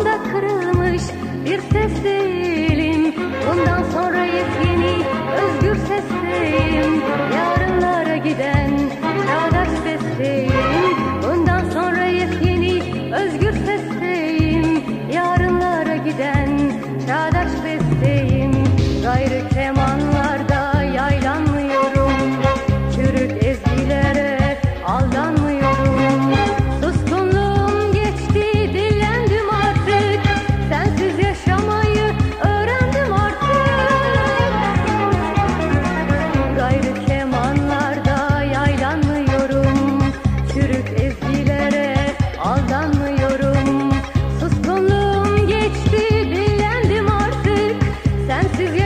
Sonunda kırılmış bir ses değilim. Bundan sonra yepyeni özgür sesliyim Yarınlara giden çağdaş sesliyim Bundan sonra yepyeni özgür sesliyim sevgilere aldanmıyorum. Suskunluğum geçti bilendim artık. Sensiz